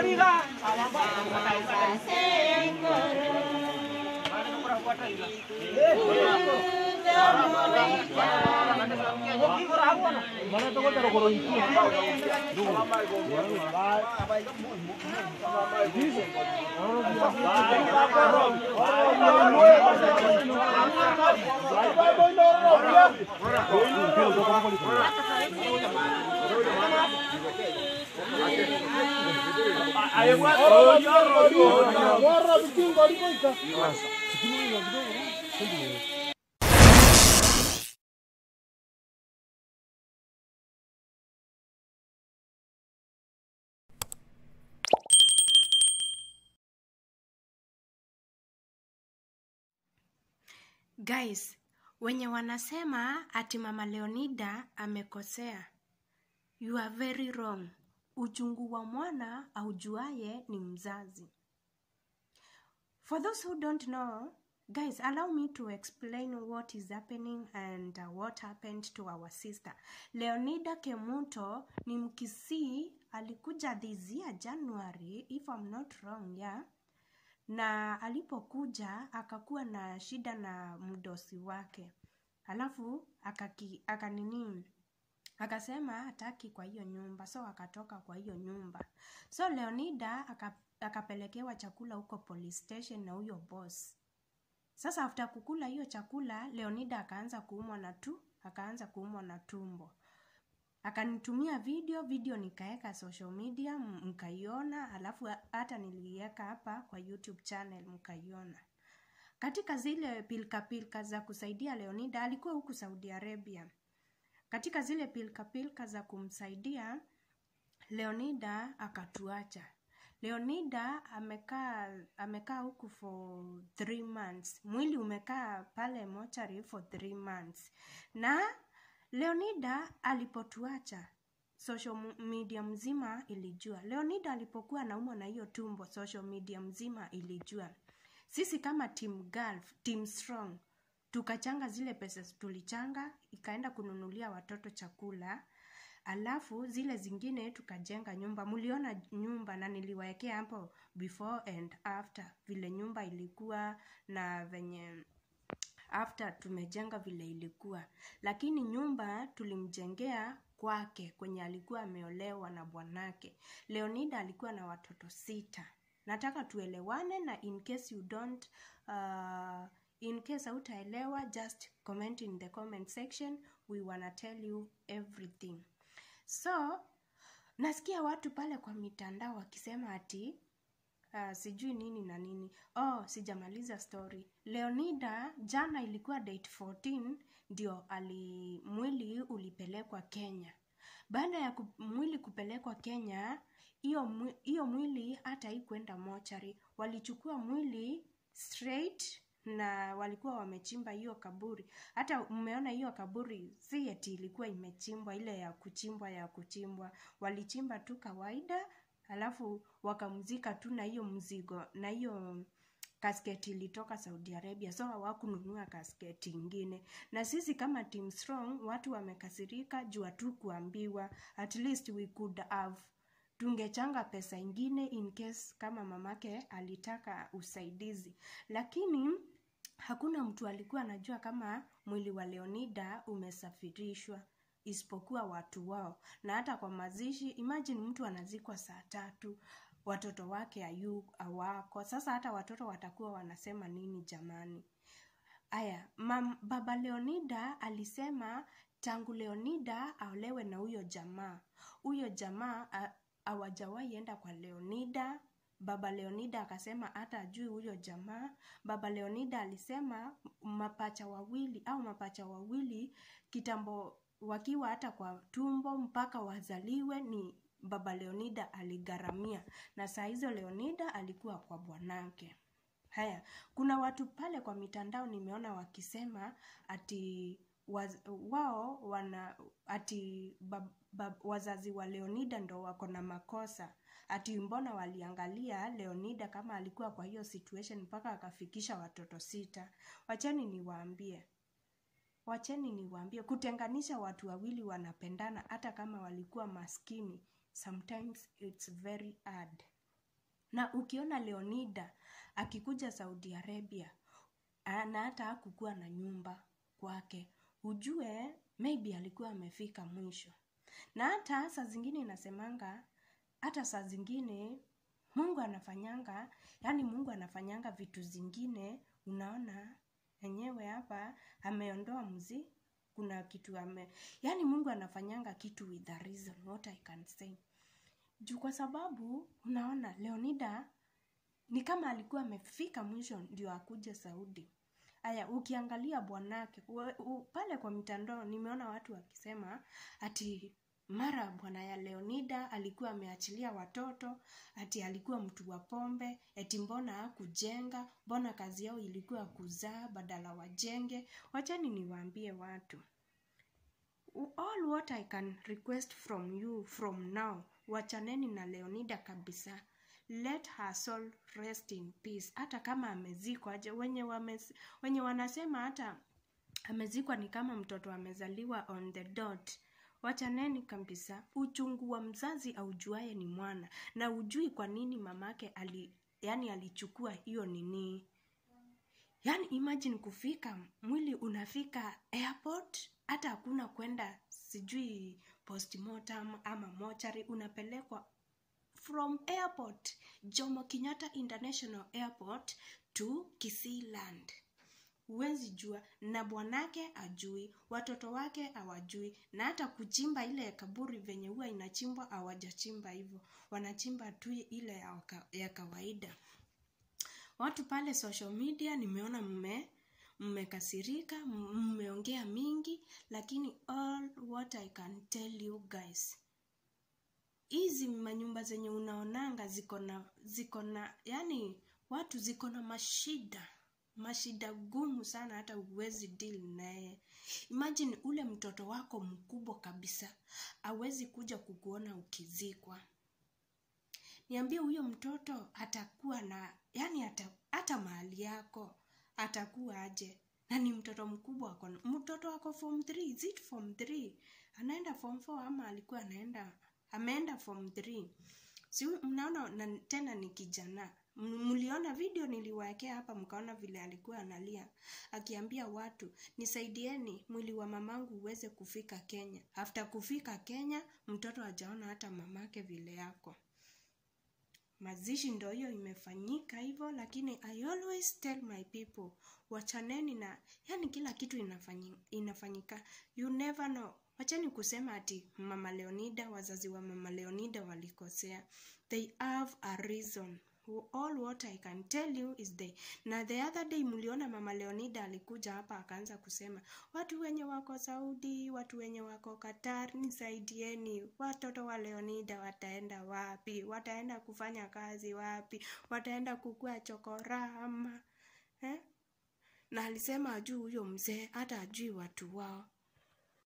Morira. Thank you. Guys, wenye wanasema ati mama Leonida amekosea. You are very wrong. Uchungu wa mwana aujuaye ni mzazi. For those who don't know, guys, allow me to explain what is happening and what happened to our sister. Leonida Kemuto ni mkisii alikuja this year January, if I'm not wrong, yeah na alipokuja akakuwa na shida na mdosi wake alafu akaki, akanini akasema hataki kwa hiyo nyumba. So akatoka kwa hiyo nyumba. So leonida aka, akapelekewa chakula huko police station na huyo boss. Sasa after kukula hiyo chakula leonida akaanza kuumwa na tu akaanza kuumwa na tumbo. Akanitumia video video nikaeka social media mkaiona alafu hata niliiweka hapa kwa youtube channel mkaiona. Katika zile pilka pilka za kusaidia leonida alikuwa huku saudi arabia katika zile pilkapilka pilka za kumsaidia leonida akatuacha. Leonida amekaa amekaa huku for three months. Mwili umekaa pale mochari for three months. Na leonida alipotuacha social media mzima ilijua. Leonida alipokuwa naumwa na hiyo tumbo social media mzima ilijua. Sisi kama team gulf team strong tukachanga zile pesa tulichanga ikaenda kununulia watoto chakula alafu zile zingine tukajenga nyumba. Mliona nyumba na niliwaekea hapo before and after vile nyumba ilikuwa na venye after tumejenga vile ilikuwa. Lakini nyumba tulimjengea kwake kwenye alikuwa ameolewa na bwanake. Leonida alikuwa na watoto sita. Nataka tuelewane na in case you don't uh, in case hautaelewa just comment in the comment section. We wanna tell you everything. So nasikia watu pale kwa mitandao wakisema ati uh, sijui nini na nini. Oh sijamaliza story. Leonida jana ilikuwa date 14 ndio ali mwili ulipelekwa kenya. Baada ya ku, mwili kupelekwa kenya hiyo mwili hata hii kwenda mochari walichukua mwili straight na walikuwa wamechimba hiyo kaburi. Hata mmeona hiyo kaburi si eti ilikuwa imechimbwa ile ya kuchimbwa ya kuchimbwa. Walichimba tu kawaida alafu wakamzika tu na hiyo mzigo na hiyo kasketi ilitoka saudi arabia. So hawakununua kasketi ingine. Na sisi kama team strong watu wamekasirika juu tu kuambiwa at least we could have tungechanga pesa ingine in case kama mamake alitaka usaidizi. Lakini hakuna mtu alikuwa anajua kama mwili wa leonida umesafirishwa isipokuwa watu wao. Na hata kwa mazishi imagine mtu anazikwa saa tatu watoto wake ayu awako sasa hata watoto watakuwa wanasema nini jamani? Aya mam, baba leonida alisema tangu leonida aolewe na huyo jamaa. Huyo jamaa hawajawahi enda kwa leonida. Baba leonida akasema hata ajui huyo jamaa. Baba leonida alisema mapacha wawili au mapacha wawili kitambo wakiwa hata kwa tumbo mpaka wazaliwe ni baba leonida aligharamia. Na saa hizo leonida alikuwa kwa bwanake. Haya kuna watu pale kwa mitandao nimeona wakisema ati wao wana ati bab, bab, wazazi wa leonida ndo wako na makosa. Ati mbona waliangalia leonida kama alikuwa kwa hiyo situation mpaka akafikisha watoto sita? Wacheni niwaambie. Wacheni niwaambie. Kutenganisha watu wawili wanapendana hata kama walikuwa maskini sometimes it's very hard. Na ukiona leonida akikuja saudi arabia na hata hakukuwa na nyumba kwake ujue maybe alikuwa amefika mwisho. Na hata saa zingine inasemanga hata saa zingine mungu anafanyanga yani mungu anafanyanga vitu zingine unaona enyewe hapa ameondoa mzi kuna kitu ame yani mungu anafanyanga kitu with a reason what i can say. Juu kwa sababu unaona leonida ni kama alikuwa amefika mwisho ndio akuja saudi aya ukiangalia bwanake pale kwa mitandao nimeona watu wakisema ati mara bwana ya leonida alikuwa ameachilia watoto ati alikuwa mtu wa pombe eti mbona hakujenga mbona kazi yao ilikuwa kuzaa badala wajenge. Wachani niwaambie watu all what i can request from you from now wachaneni na leonida kabisa let her soul rest in peace. Hata kama amezikwa aje wenye, wenye wanasema hata amezikwa ni kama mtoto amezaliwa on the dot. Wachaneni kabisa uchungu wa mzazi aujuaye ni mwana. Na ujui kwa nini mamake ali yani alichukua hiyo nini. Yani imagine kufika mwili unafika airport hata hakuna kwenda sijui postmortem ama mochari unapelekwa from airport jomo kenyatta international airport to kisiland huwezi jua na bwanake ajui watoto wake hawajui na hata kuchimba ile ya kaburi venye huwa inachimbwa hawajachimba hivyo. Wanachimba tu ile ya, ya kawaida. Watu pale social media nimeona mme mmekasirika mmeongea mingi lakini all what i can tell you guys hizi manyumba zenye unaonanga ziko na ziko na yani watu ziko na mashida. Mashida gumu sana hata huwezi deal naye. Imagine ule mtoto wako mkubwa kabisa awezi kuja kukuona ukizikwa. Niambie huyo mtoto atakuwa na yani hata, hata mahali yako atakuwa aje? Na ni mtoto mkubwa ako mtoto wako form 3 is it form 3 anaenda form 4 ama alikuwa anaenda ameenda form 3 si mnaona na tena ni kijana. Mliona video niliwaekea hapa mkaona vile alikuwa analia. Akiambia watu nisaidieni mwili wa mamangu uweze kufika kenya. After kufika kenya mtoto hajaona hata mamake vile yako mazishi ndo hiyo imefanyika hivyo lakini i always tell my people wachaneni na yani kila kitu inafanyi, inafanyika. You never know. Wachani kusema ati mama leonida wazazi wa mama leonida walikosea. They have a reason all what i can tell you is they. Na the other day mliona mama leonida alikuja hapa akaanza kusema watu wenye wako saudi watu wenye wako qatar nisaidieni. Watoto wa leonida wataenda wapi? Wataenda kufanya kazi wapi? Wataenda kukua chokorama. Eh? na alisema ajui huyo mzee hata ajui watu wao